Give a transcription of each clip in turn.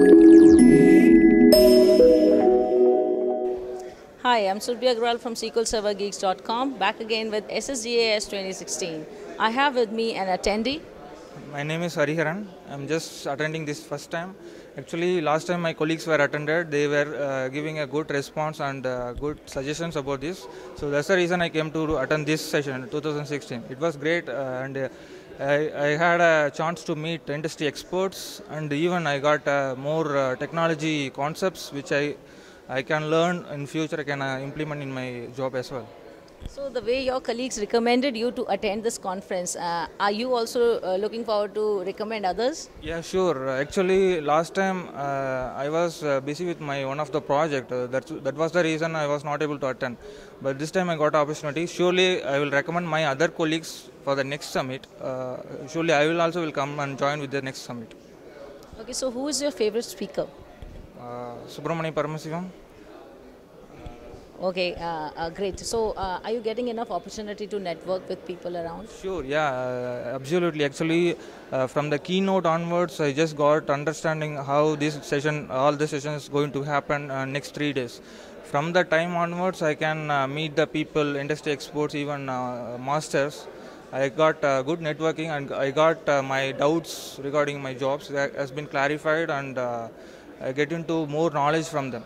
Hi, I'm Surbhi Agrawal from SQLServerGeeks.com, back again with SSGAS 2016. I have with me an attendee. My name is Hariharan. I'm just attending this first time. Actually, last time my colleagues were attended, they were uh, giving a good response and uh, good suggestions about this. So that's the reason I came to attend this session 2016. It was great uh, and uh, I, I had a chance to meet industry experts and even I got uh, more uh, technology concepts which I I can learn in future. I can uh, implement in my job as well. So, the way your colleagues recommended you to attend this conference, uh, are you also uh, looking forward to recommend others? Yeah, sure. Actually, last time uh, I was uh, busy with my one of the project. Uh, that that was the reason I was not able to attend. But this time I got opportunity. Surely I will recommend my other colleagues for the next summit. Uh, surely I will also will come and join with the next summit. Okay, so who is your favorite speaker? Uh, Subramani Paramasivam. Okay, uh, uh, great. So, uh, are you getting enough opportunity to network with people around? Sure, yeah, uh, absolutely. Actually, uh, from the keynote onwards, I just got understanding how this session, all the sessions is going to happen uh, next three days. From the time onwards, I can uh, meet the people, industry experts, even uh, masters. I got uh, good networking and I got uh, my doubts regarding my jobs that has been clarified and uh, I get into more knowledge from them.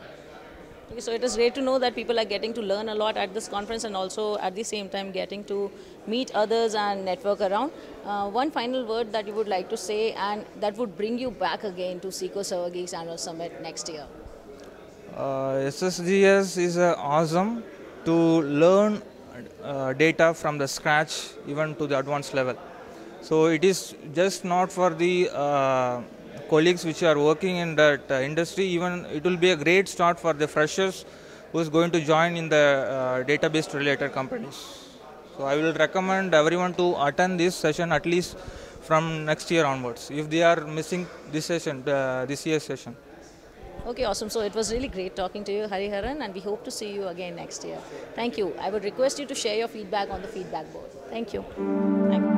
Okay, so it is great to know that people are getting to learn a lot at this conference and also at the same time getting to meet others and network around. Uh, one final word that you would like to say and that would bring you back again to SQL Server Geeks Annual Summit next year. Uh, SSGS is uh, awesome to learn uh, data from the scratch even to the advanced level. So it is just not for the uh, colleagues which are working in that uh, industry. Even it will be a great start for the freshers who is going to join in the uh, database related companies. So I will recommend everyone to attend this session at least from next year onwards if they are missing this session, uh, this year's session. Okay, awesome. So it was really great talking to you, Hariharan, and we hope to see you again next year. Thank you. I would request you to share your feedback on the feedback board. Thank you. Thank you.